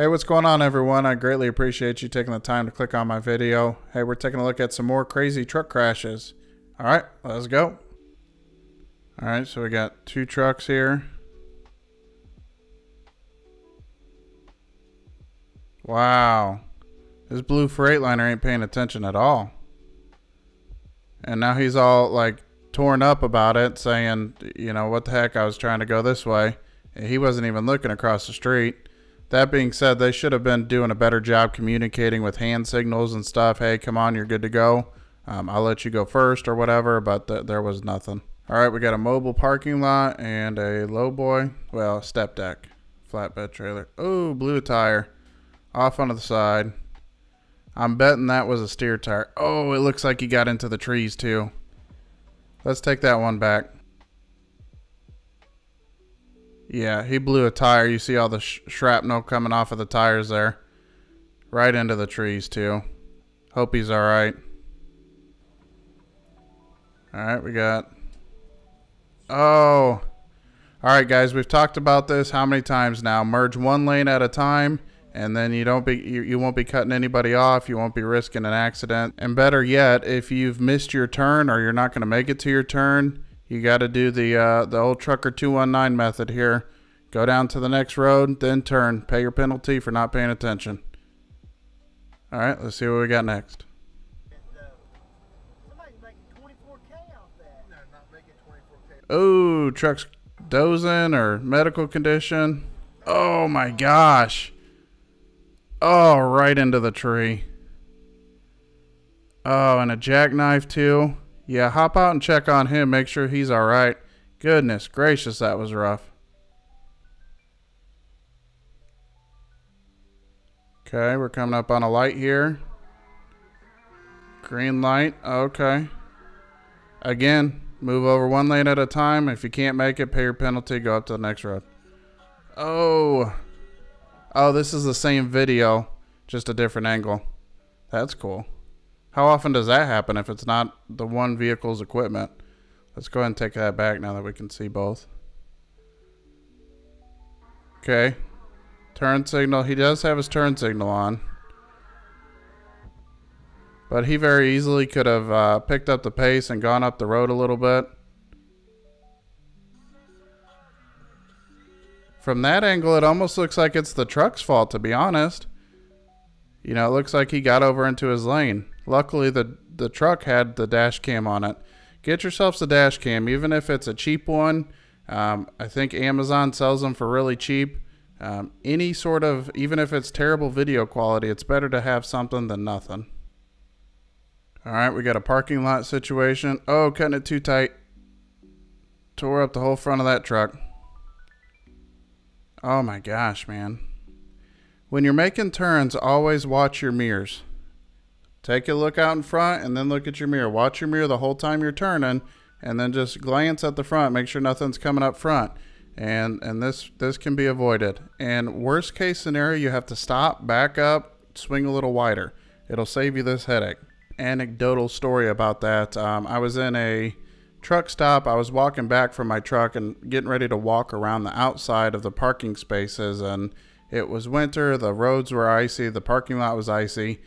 Hey, what's going on everyone? I greatly appreciate you taking the time to click on my video. Hey, we're taking a look at some more crazy truck crashes. All right, let's go. All right, so we got two trucks here. Wow. This blue Freightliner ain't paying attention at all. And now he's all like torn up about it, saying, you know, what the heck, I was trying to go this way. And He wasn't even looking across the street. That being said, they should have been doing a better job communicating with hand signals and stuff. Hey, come on, you're good to go. Um, I'll let you go first or whatever, but th there was nothing. All right, we got a mobile parking lot and a low boy, well, step deck, flatbed trailer. Oh, blew tire off onto the side. I'm betting that was a steer tire. Oh, it looks like he got into the trees too. Let's take that one back. Yeah, he blew a tire. You see all the sh shrapnel coming off of the tires there. Right into the trees, too. Hope he's alright. Alright, we got... Oh! Alright, guys, we've talked about this how many times now? Merge one lane at a time, and then you don't be you, you won't be cutting anybody off you won't be risking an accident and better yet if you've missed your turn or you're not going to make it to your turn you got to do the uh, the old trucker 219 method here. Go down to the next road, then turn. Pay your penalty for not paying attention. All right, let's see what we got next. Oh, truck's dozing or medical condition. Oh my gosh. Oh, right into the tree. Oh, and a jackknife too. Yeah, hop out and check on him. Make sure he's all right. Goodness gracious, that was rough. Okay, we're coming up on a light here. Green light. Okay. Again, move over one lane at a time. If you can't make it, pay your penalty. Go up to the next road. Oh. Oh, this is the same video, just a different angle. That's cool. How often does that happen if it's not the one vehicle's equipment? Let's go ahead and take that back now that we can see both. Okay. Turn signal. He does have his turn signal on. But he very easily could have uh, picked up the pace and gone up the road a little bit. From that angle, it almost looks like it's the truck's fault, to be honest. You know, it looks like he got over into his lane. Luckily, the, the truck had the dash cam on it. Get yourselves a dash cam, even if it's a cheap one. Um, I think Amazon sells them for really cheap. Um, any sort of, even if it's terrible video quality, it's better to have something than nothing. All right, we got a parking lot situation. Oh, cutting it too tight. Tore up the whole front of that truck. Oh my gosh, man. When you're making turns, always watch your mirrors. Take a look out in front and then look at your mirror. Watch your mirror the whole time you're turning and then just glance at the front. Make sure nothing's coming up front. And and this this can be avoided. And worst case scenario, you have to stop, back up, swing a little wider. It'll save you this headache. Anecdotal story about that. Um, I was in a truck stop. I was walking back from my truck and getting ready to walk around the outside of the parking spaces. And it was winter. The roads were icy. The parking lot was icy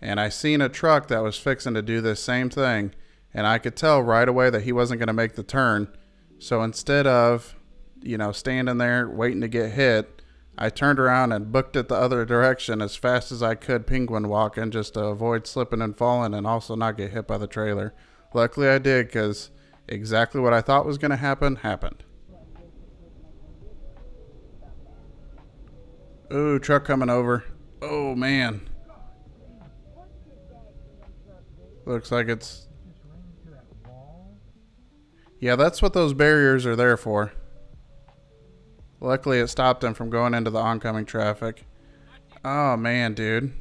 and I seen a truck that was fixing to do this same thing, and I could tell right away that he wasn't going to make the turn. So instead of, you know, standing there waiting to get hit, I turned around and booked it the other direction as fast as I could, penguin walking, just to avoid slipping and falling and also not get hit by the trailer. Luckily, I did because exactly what I thought was going to happen happened. Ooh, truck coming over. Oh, man. Looks like it's... Yeah, that's what those barriers are there for. Luckily, it stopped him from going into the oncoming traffic. Oh, man, dude.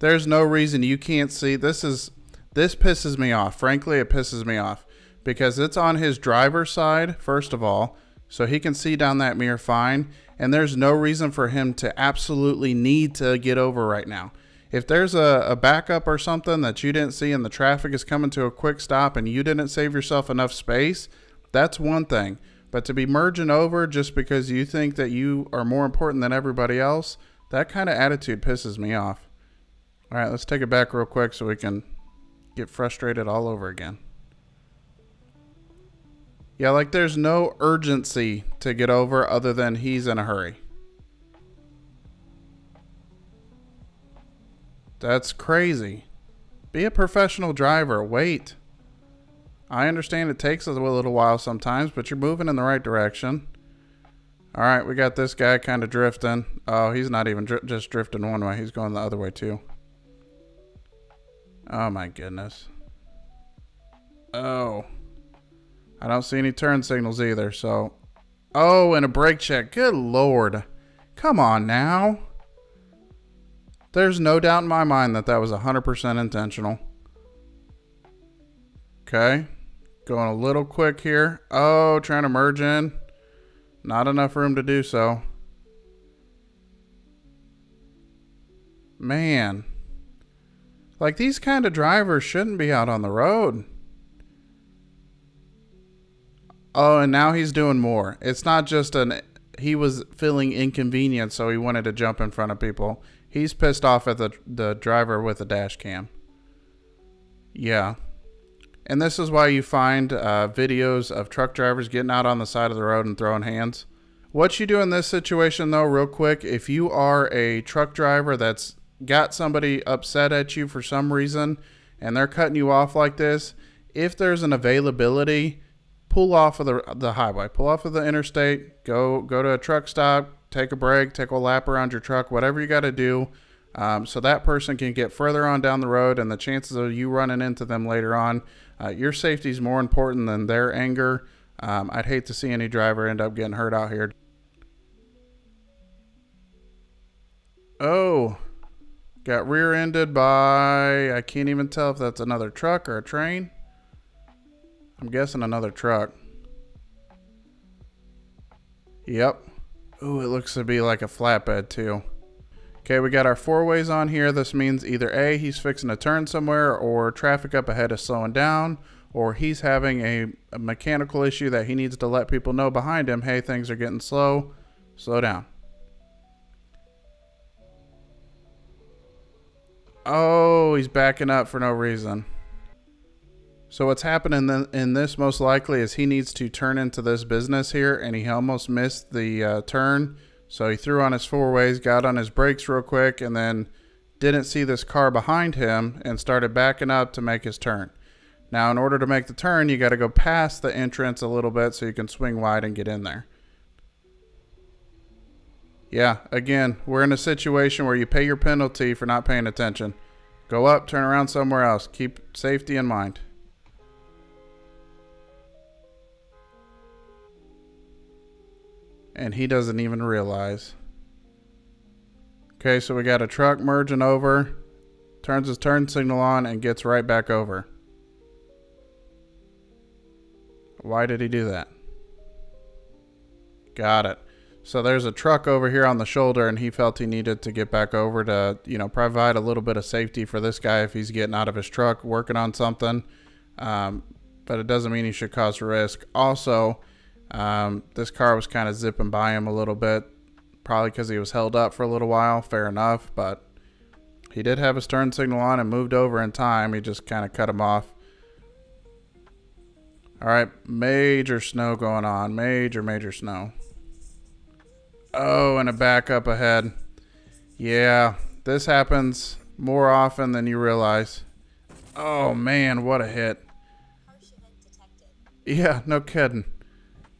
There's no reason you can't see. This is... This pisses me off. Frankly, it pisses me off. Because it's on his driver's side, first of all. So he can see down that mirror fine. And there's no reason for him to absolutely need to get over right now if there's a, a backup or something that you didn't see and the traffic is coming to a quick stop and you didn't save yourself enough space, that's one thing. But to be merging over just because you think that you are more important than everybody else, That kind of attitude pisses me off. All right, let's take it back real quick so we can get frustrated all over again. Yeah, like there's no urgency to get over other than he's in a hurry. That's crazy. Be a professional driver. Wait. I understand it takes a little while sometimes, but you're moving in the right direction. All right, we got this guy kind of drifting. Oh, he's not even just drifting one way. He's going the other way too. Oh my goodness. Oh. I don't see any turn signals either, so... Oh, and a brake check. Good lord. Come on now. There's no doubt in my mind that that was 100% intentional. Okay. Going a little quick here. Oh, trying to merge in. Not enough room to do so. Man. Like these kind of drivers shouldn't be out on the road. Oh, and now he's doing more. It's not just an he was feeling inconvenient, so he wanted to jump in front of people. He's pissed off at the the driver with the dash cam. Yeah. And this is why you find uh, videos of truck drivers getting out on the side of the road and throwing hands. What you do in this situation, though, real quick, if you are a truck driver that's got somebody upset at you for some reason and they're cutting you off like this, if there's an availability, pull off of the, the highway, pull off of the interstate, go go to a truck stop, take a break, take a lap around your truck, whatever you got to do, um, so that person can get further on down the road, and the chances of you running into them later on, uh, your safety is more important than their anger. Um, I'd hate to see any driver end up getting hurt out here. Oh, got rear-ended by, I can't even tell if that's another truck or a train. I'm guessing another truck. Yep. Ooh, it looks to be like a flatbed too. Okay, we got our four ways on here. This means either A, he's fixing a turn somewhere, or traffic up ahead is slowing down, or he's having a, a mechanical issue that he needs to let people know behind him, hey, things are getting slow, slow down. Oh, he's backing up for no reason. So what's happening in this most likely is he needs to turn into this business here, and he almost missed the uh, turn. So he threw on his four ways, got on his brakes real quick, and then didn't see this car behind him and started backing up to make his turn. Now, in order to make the turn, you got to go past the entrance a little bit so you can swing wide and get in there. Yeah, again, we're in a situation where you pay your penalty for not paying attention. Go up, turn around somewhere else. Keep safety in mind. And he doesn't even realize. Okay, so we got a truck merging over, turns his turn signal on, and gets right back over. Why did he do that? Got it. So there's a truck over here on the shoulder, and he felt he needed to get back over to, you know, provide a little bit of safety for this guy if he's getting out of his truck working on something. Um, but it doesn't mean he should cause risk. Also, um, this car was kind of zipping by him a little bit, probably because he was held up for a little while. Fair enough, but he did have his turn signal on and moved over in time. He just kind of cut him off. All right, major snow going on. Major, major snow. Oh, and a backup ahead. Yeah, this happens more often than you realize. Oh man, what a hit. Yeah, no kidding.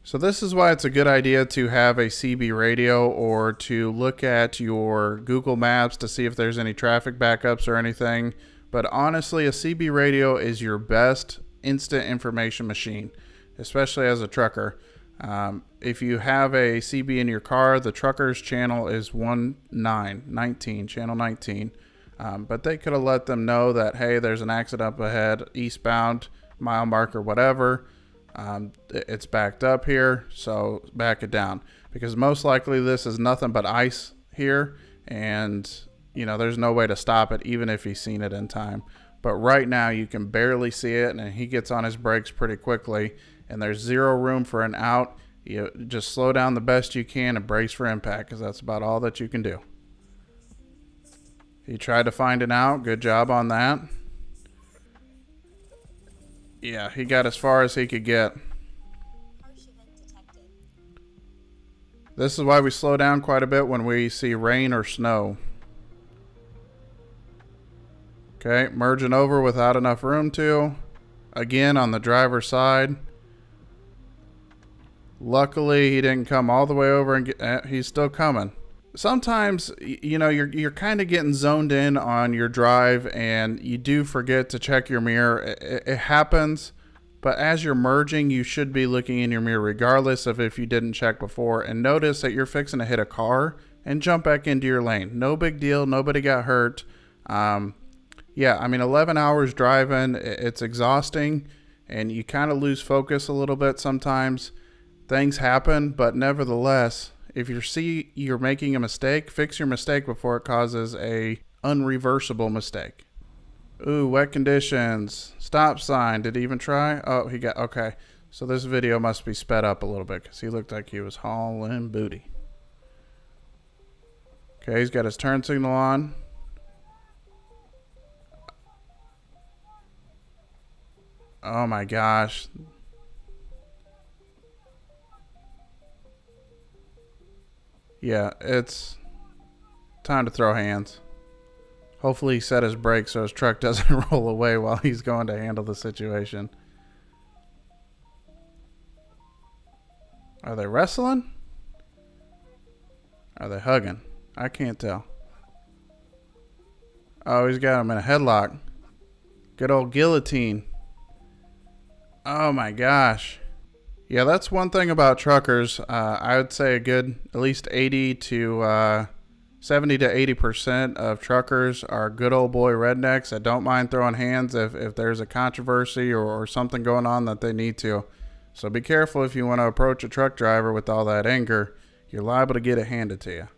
So this is why it's a good idea to have a CB radio or to look at your Google Maps to see if there's any traffic backups or anything. But honestly, a CB radio is your best instant information machine, especially as a trucker. Um, if you have a CB in your car, the trucker's channel is 1919, channel 19. Um, but they could have let them know that, hey, there's an accident up ahead, eastbound, mile marker, whatever um, it's backed up here, so back it down because most likely this is nothing but ice here, and you know there's no way to stop it even if he's seen it in time. But right now you can barely see it, and he gets on his brakes pretty quickly, and there's zero room for an out. You just slow down the best you can and brace for impact because that's about all that you can do. He tried to find it out. Good job on that. Yeah, he got as far as he could get. This is why we slow down quite a bit when we see rain or snow. Okay, merging over without enough room to. Again, on the driver's side. Luckily, he didn't come all the way over and get, eh, he's still coming. Sometimes, you know, you're, you're kind of getting zoned in on your drive and you do forget to check your mirror. It, it happens. But as you're merging, you should be looking in your mirror regardless of if you didn't check before and notice that you're fixing to hit a car and jump back into your lane. No big deal. Nobody got hurt. Um, yeah, I mean, 11 hours driving, it's exhausting and you kind of lose focus a little bit sometimes. Things happen, but nevertheless, if you see you're making a mistake, fix your mistake before it causes a unreversible mistake. Ooh, wet conditions. Stop sign. Did he even try? Oh, he got, okay. So this video must be sped up a little bit because he looked like he was hauling booty. Okay, he's got his turn signal on. Oh my gosh. Yeah, it's time to throw hands. Hopefully he set his brakes so his truck doesn't roll away while he's going to handle the situation. Are they wrestling? Are they hugging? I can't tell. Oh, he's got him in a headlock. Good old guillotine. Oh my gosh. Yeah, that's one thing about truckers. Uh, I would say a good at least 80 to uh, 70 to 80% of truckers are good old boy rednecks that don't mind throwing hands if, if there's a controversy or, or something going on that they need to. So be careful if you want to approach a truck driver with all that anger. You're liable to get it handed to you.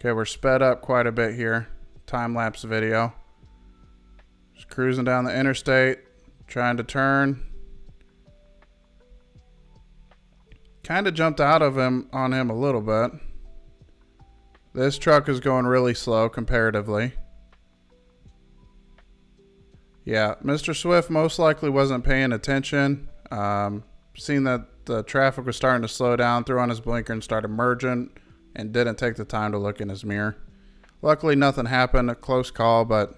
Okay, we're sped up quite a bit here. Time lapse video. Just cruising down the interstate trying to turn. Kind of jumped out of him on him a little bit. This truck is going really slow comparatively. Yeah, Mr. Swift most likely wasn't paying attention. Um, seeing that the traffic was starting to slow down, threw on his blinker and started merging and didn't take the time to look in his mirror. Luckily, nothing happened. A close call, but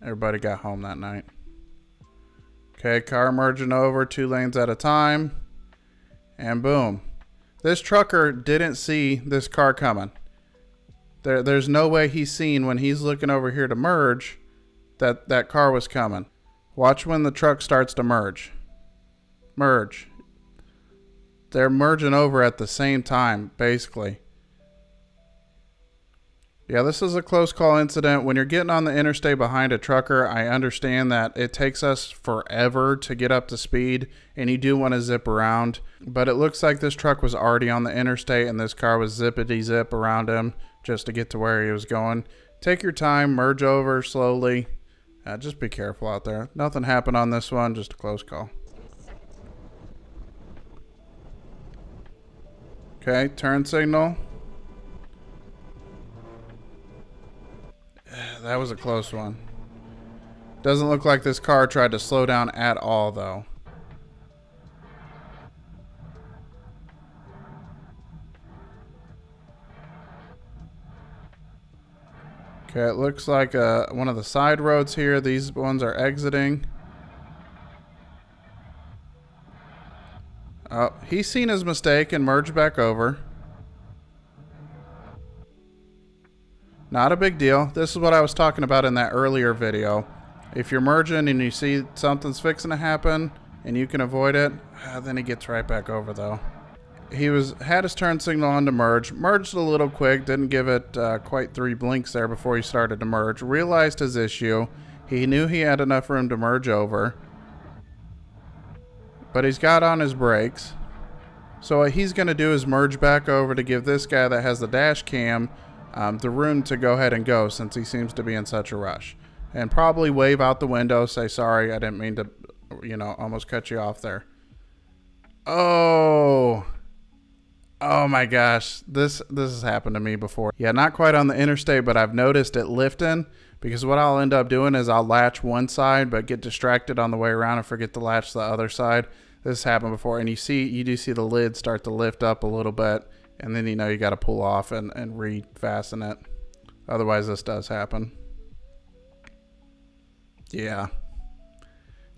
everybody got home that night. Okay, car merging over two lanes at a time. And boom. This trucker didn't see this car coming. There, there's no way he's seen when he's looking over here to merge that that car was coming. Watch when the truck starts to merge. Merge. They're merging over at the same time, basically. Yeah, this is a close call incident. When you're getting on the interstate behind a trucker, I understand that it takes us forever to get up to speed and you do want to zip around. But it looks like this truck was already on the interstate and this car was zippity zip around him just to get to where he was going. Take your time, merge over slowly. Uh, just be careful out there. Nothing happened on this one, just a close call. Okay, turn signal. That was a close one. Doesn't look like this car tried to slow down at all, though. Okay, it looks like uh, one of the side roads here. These ones are exiting. Oh, he's seen his mistake and merged back over. Not a big deal. This is what I was talking about in that earlier video. If you're merging and you see something's fixing to happen and you can avoid it, ah, then he gets right back over though. He was had his turn signal on to merge, merged a little quick, didn't give it uh, quite three blinks there before he started to merge, realized his issue. He knew he had enough room to merge over, but he's got on his brakes. So what he's going to do is merge back over to give this guy that has the dash cam um, the room to go ahead and go since he seems to be in such a rush. And probably wave out the window, say, sorry, I didn't mean to, you know, almost cut you off there. Oh. Oh my gosh, this this has happened to me before. Yeah, not quite on the interstate, but I've noticed it lifting because what I'll end up doing is I'll latch one side but get distracted on the way around and forget to latch the other side. This happened before and you see you do see the lid start to lift up a little bit and then you know you got to pull off and and refasten it. Otherwise this does happen. Yeah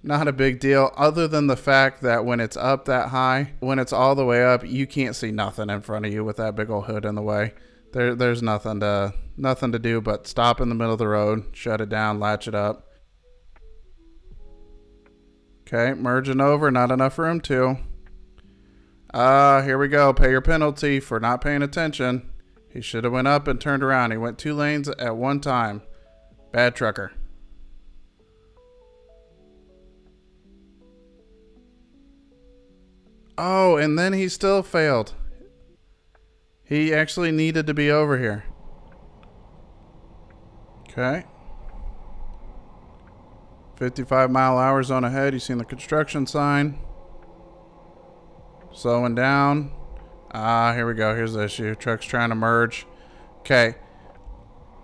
not a big deal other than the fact that when it's up that high, when it's all the way up, you can't see nothing in front of you with that big old hood in the way. There, there's nothing to nothing to do but stop in the middle of the road, shut it down, latch it up. Okay, merging over, not enough room to. Ah, uh, here we go. Pay your penalty for not paying attention. He should have went up and turned around. He went two lanes at one time. Bad trucker. Oh, and then he still failed. He actually needed to be over here. Okay. 55 mile hours on ahead. You seen the construction sign. Slowing down. Ah, here we go. Here's the issue. Truck's trying to merge. Okay.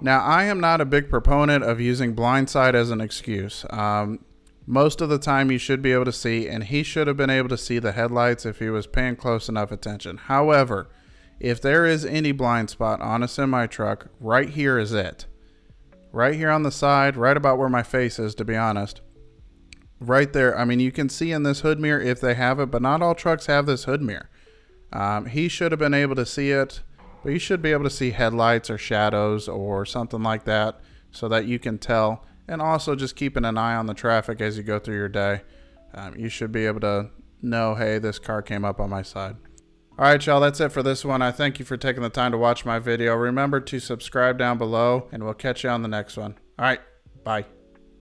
Now, I am not a big proponent of using blindside as an excuse. Um, most of the time you should be able to see, and he should have been able to see the headlights if he was paying close enough attention. However, if there is any blind spot on a semi truck, right here is it. Right here on the side, right about where my face is, to be honest. Right there. I mean, you can see in this hood mirror if they have it, but not all trucks have this hood mirror. Um, he should have been able to see it, but you should be able to see headlights or shadows or something like that so that you can tell and also just keeping an eye on the traffic as you go through your day. Um, you should be able to know, hey, this car came up on my side. All right, y'all, that's it for this one. I thank you for taking the time to watch my video. Remember to subscribe down below, and we'll catch you on the next one. All right, bye.